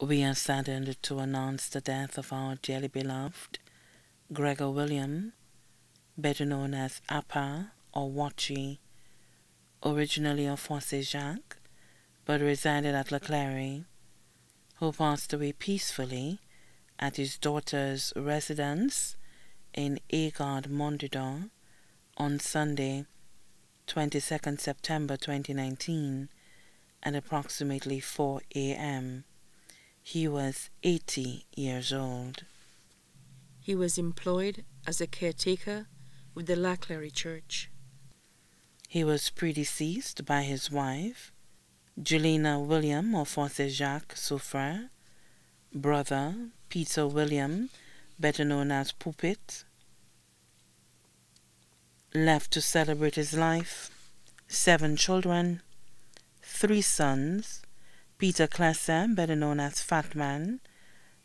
We are saddened to announce the death of our dearly beloved Gregor William, better known as Appa or Wachi, originally of Fosse Jacques, but resided at La Clery, who passed away peacefully at his daughter's residence in Agard Mondidor on Sunday, 22nd September 2019 at approximately 4 a.m. He was 80 years old. He was employed as a caretaker with the La Clery Church. He was predeceased by his wife, Jelena William of Fosse Jacques Souffre, brother Peter William, better known as Pulpit, left to celebrate his life, seven children, three sons, Peter Klesse, better known as Fatman,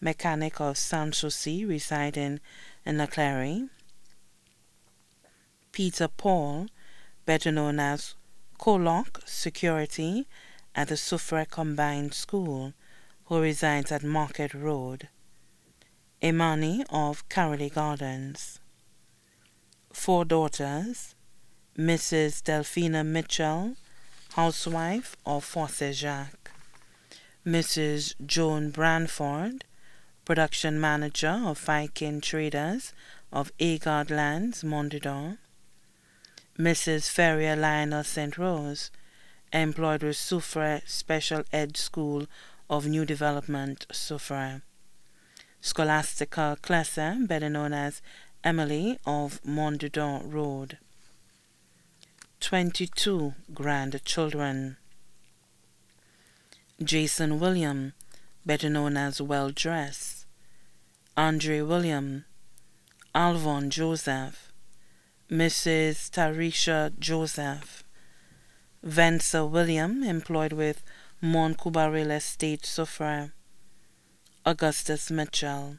mechanic of Sanssouci residing in La Clery. Peter Paul, better known as Coloc Security at the Soufrière Combined School, who resides at Market Road. Imani of Caroly Gardens. Four daughters, Mrs. Delphina Mitchell, housewife of Fosse Jacques. Mrs. Joan Branford, production manager of Viking Traders of Agard Lands. Mrs. Ferrier Lionel St. Rose, employed with Soufrière Special Ed School of New Development, Soufrière. Scholastica Klesse, better known as Emily of Mondidor Road. 22 grandchildren. Jason William, better known as Well Dress, Andre William, Alvon Joseph, Mrs. Tarisha Joseph, Vensa William, employed with Montcuba Real Estate Soufrière, Augustus Mitchell,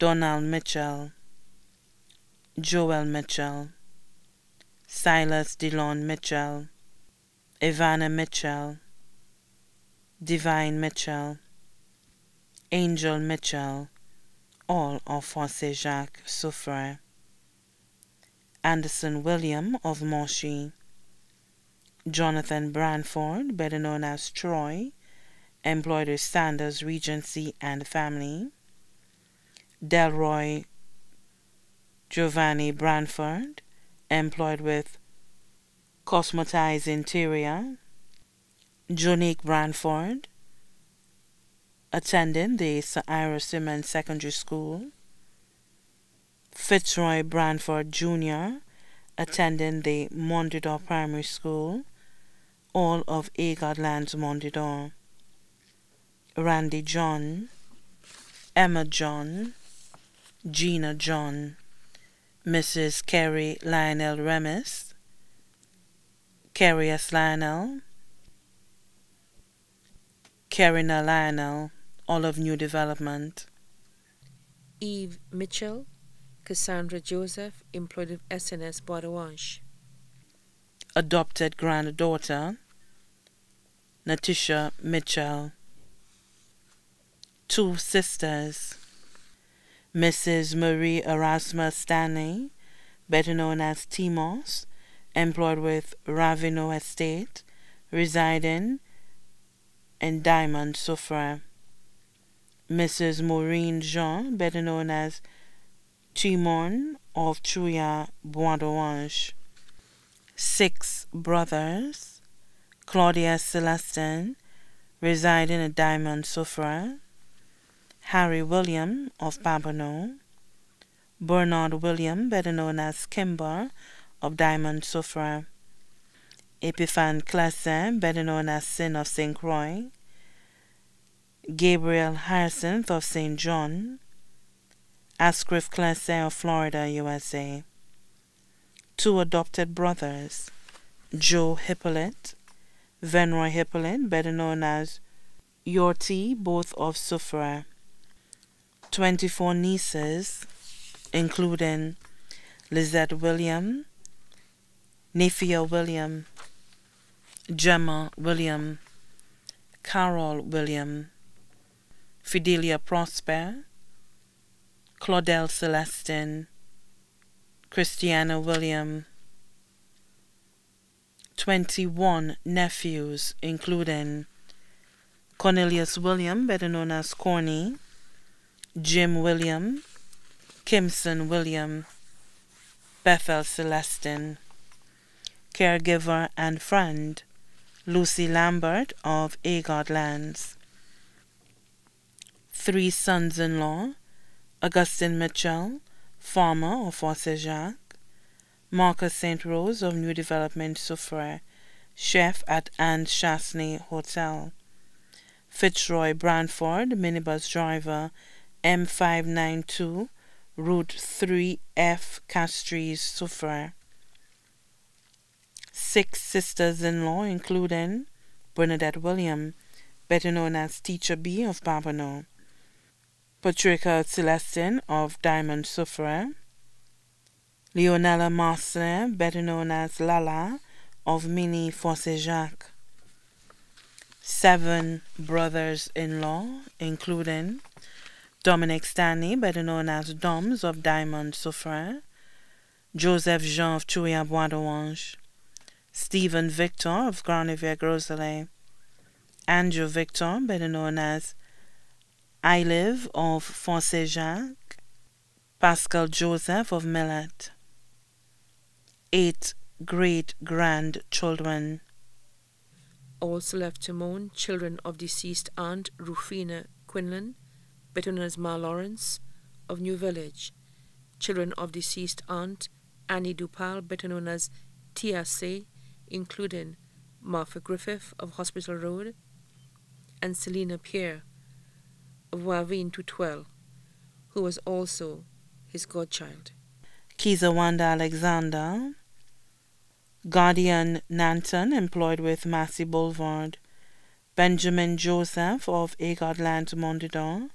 Donald Mitchell, Joel Mitchell, Silas DeLon Mitchell, Ivana Mitchell, Divine Mitchell, Angel Mitchell, all of Fosse Jacques Soufrière, Anderson William of Monchy, Jonathan Branford, better known as Troy, employed with Sanders Regency and Family, Delroy Giovanni Branford, employed with Cosmotize Interior, Jonique Branford, attending the Sir Ira Simmons Secondary School, Fitzroy Branford Jr., attending the Mondidor Primary School, all of Agard Lands Mondidor, Randy John, Emma John, Gina John, Mrs. Carrie Lionel Remis, Carrie S. Lionel, Karina Lionel, all of New Development. Eve Mitchell, Cassandra Joseph, employed with SNS Bois Adopted granddaughter, Natisha Mitchell. Two sisters, Mrs. Marie Erasmus Stanley, better known as Timos, employed with Ravino Estate, residing and Diamond Soufrière. Mrs. Maureen Jean, better known as Chimon of Chuya Bois Six brothers, Claudia Celestin, residing at Diamond Soufrière. Harry William of Babonneau. Bernard William, better known as Kimber of Diamond Soufrière. Epiphan Klesse, better known as Sin of St. Croix, Gabriel Hyacinth of St. John, Ascriff Klesse of Florida, USA. Two adopted brothers, Joe Hippolyte, Venroy Hippolyte, better known as Yorti, both of Soufrière. 24 nieces, including Lizette William, Nefia William, Gemma William, Carol William, Fidelia Prosper, Claudel Celestin, Christiana William, 21 nephews, including Cornelius William, better known as Corny, Jim William, Kimson William, Bethel Celestin, caregiver and friend, Lucy Lambert of Agard Lands, three sons-in-law, Augustine Mitchell, farmer of Jacques, Marcus St. Rose of New Development Soufriere, chef at Anse Chastanet Hotel, Fitzroy Branford, minibus driver, M592, Route 3F, Castries, Soufriere. Six sisters-in-law, including Bernadette William, better known as Teacher B of Babonneau, Patricia Celestin of Diamond Soufriere, Leonella Marcelin, better known as Lala of Mini Fosse Jacques. Seven brothers-in-law, including Dominic Stanley, better known as Doms of Diamond Soufriere, Joseph Jean of Chouya Bois d'Orange, Stephen Victor of Granivier Groselet, Andrew Victor, better known as I live of Fosse-Jacques, Pascal Joseph of Millet. Eight great grandchildren. Also left to mourn children of deceased aunt Rufina Quinlan, better known as Ma Lawrence, of New Village, children of deceased aunt Annie Dupal, better known as Tia C, including Martha Griffith of Hospital Road and Selina Pierre of Wavin Tutwell, who was also his godchild. Kizawanda Alexander, Guardian Nanton, employed with Massey Boulevard, Benjamin Joseph of Agardland Mondidor,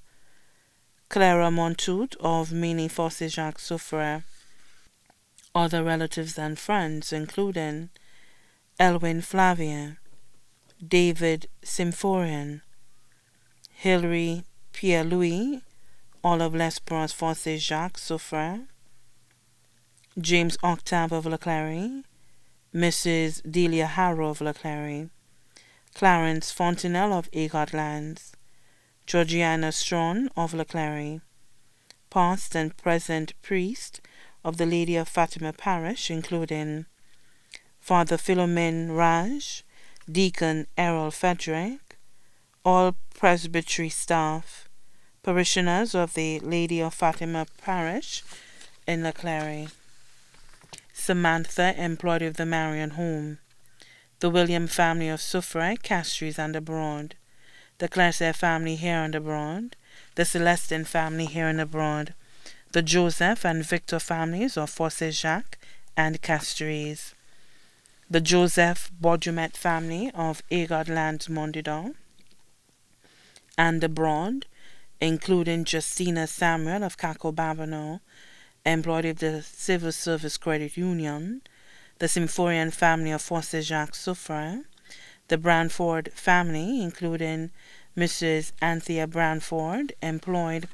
Clara Montout of Mini Fosse Jacques Soufriere, other relatives and friends, including Elwin Flavia, David Symphorian, Hilary Pierre-Louis, Olive of L'Esperance Fosse Jacques Soufriere, James Octave of La Clery, Mrs. Delia Harrow of La Clery, Clarence Fontenelle of Agard Lands, Georgiana Strawn of La Clery, past and present priest of the Lady of Fatima Parish, including Father Philomen Raj, Deacon Errol Frederick, all presbytery staff, parishioners of the Lady of Fatima Parish in La Clery, Samantha, employed of the Marian Home, the William family of Soufriere, Castries and abroad, the Clerset family here and abroad, the Celestin family here and abroad, the Joseph and Victor families of Fosse Jacques and Castries, the Joseph Bourdumet family of Agard Lands Mondidor, and abroad, including Justina Samuel of Cacao Babonneau, employed of the Civil Service Credit Union, the Symphorian family of Fosse Jacques Soufriere, the Branford family, including Mrs. Anthea Branford, employed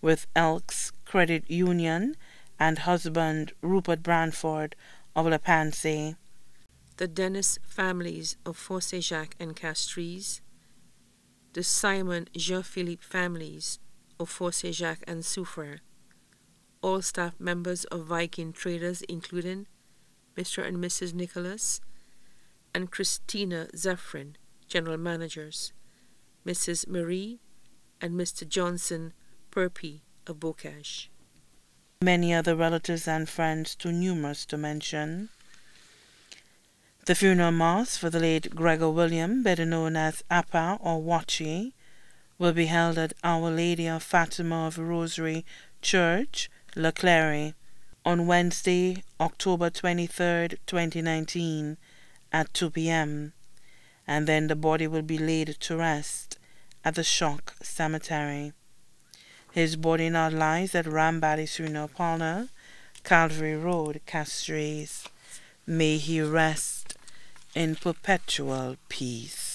with Elks Credit Union, and husband Rupert Branford of La Pensée. The Dennis families of Fosse Jacques and Castries, the Simon Jean-Philippe families of Fosse Jacques and Soufriere, all staff members of Viking Traders, including Mr. and Mrs. Nicholas and Christina Zephyrin, general managers, Mrs. Marie and Mr. Johnson Perpy of Bocage. Many other relatives and friends, too numerous to mention. The funeral mass for the late Gregor William, better known as Appa or Wachi, will be held at Our Lady of Fatima of Rosary Church, La Clery, on Wednesday, October 23, 2019, at 2 p.m., and then the body will be laid to rest at the Choc Cemetery. His body now lies at Rambali Parlor, Calvary Road, Castries. May he rest in perpetual peace.